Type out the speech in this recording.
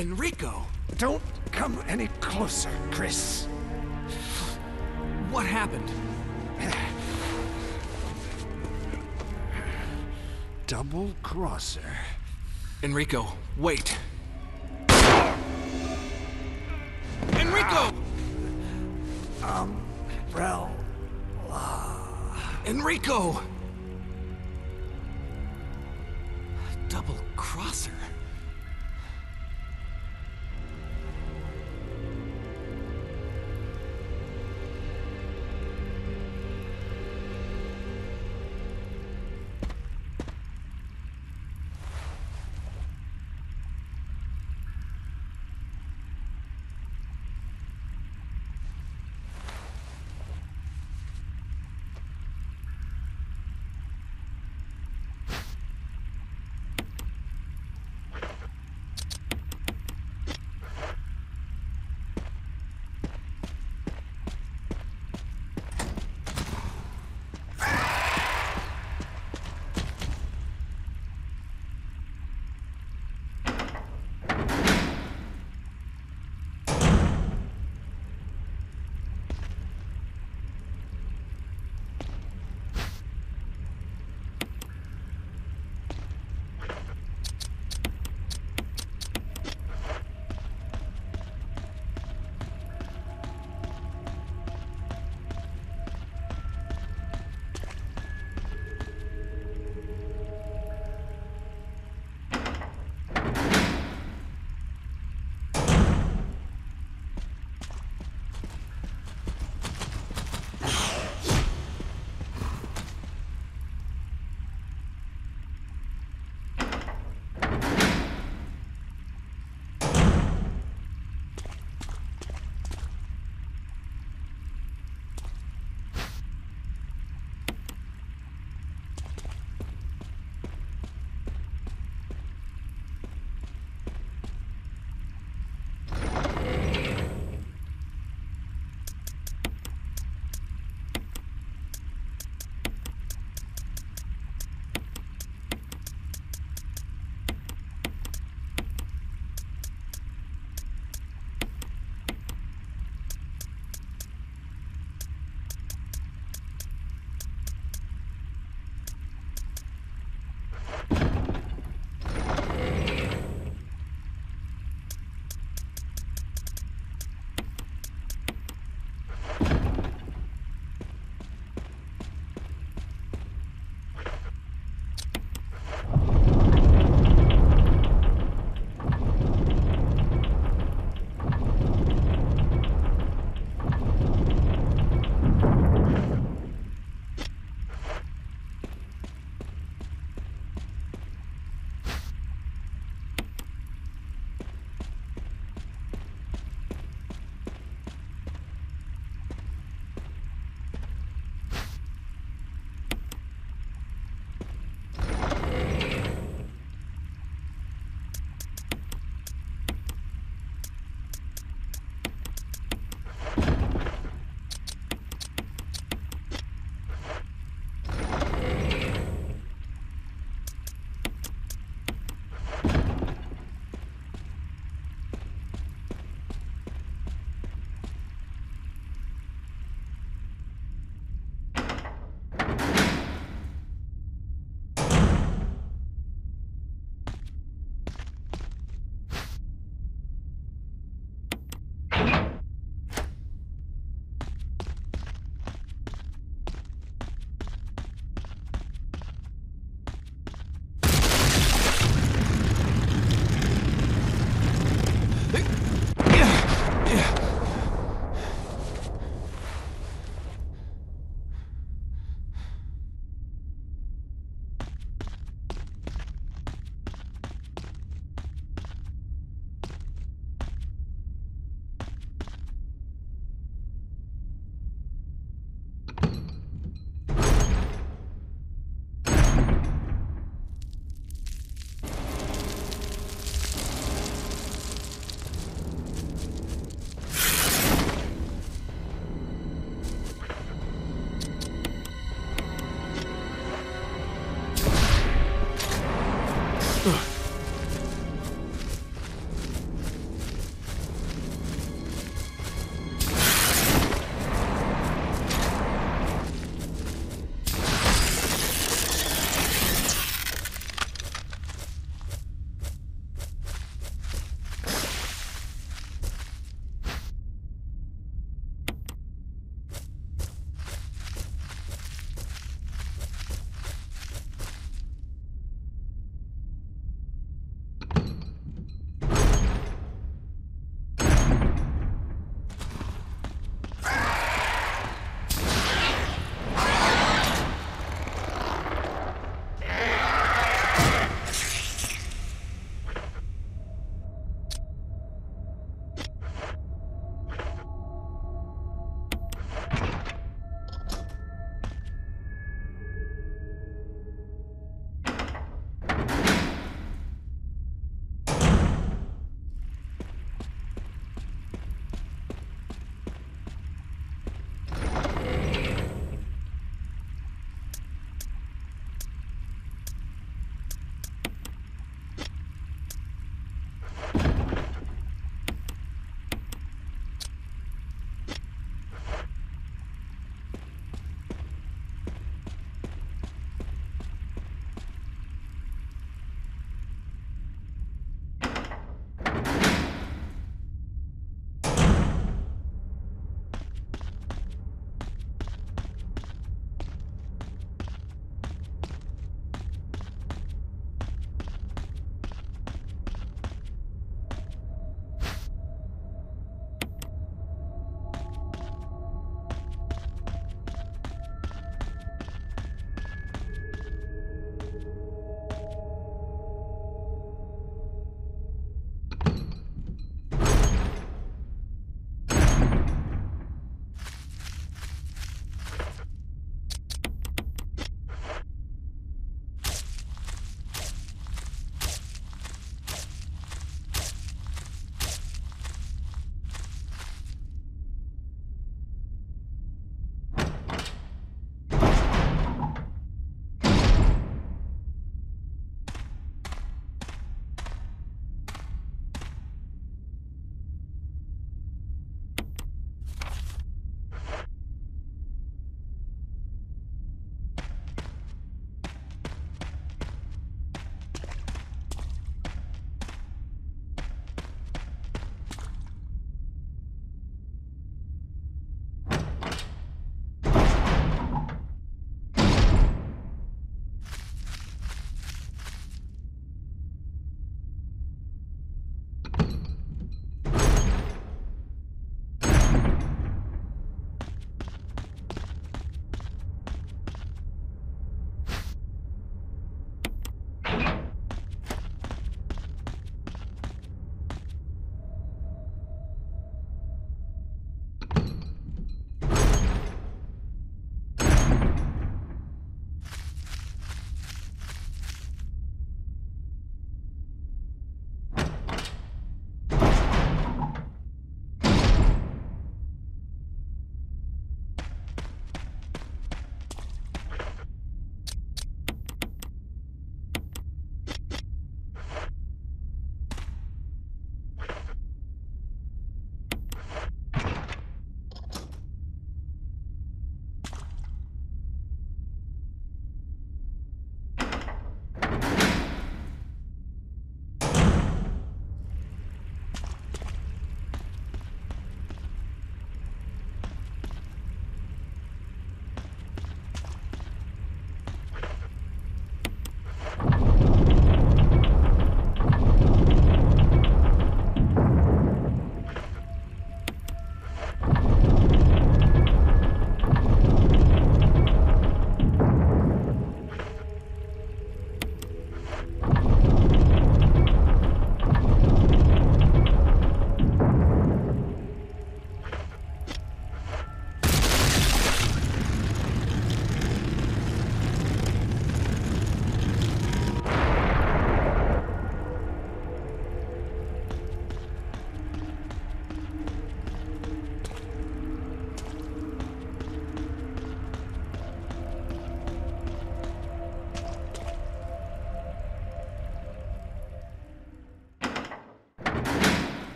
Enrico! Don't come any closer, Chris. What happened? Double crosser. Enrico, wait. Enrico! Umbrella. Enrico!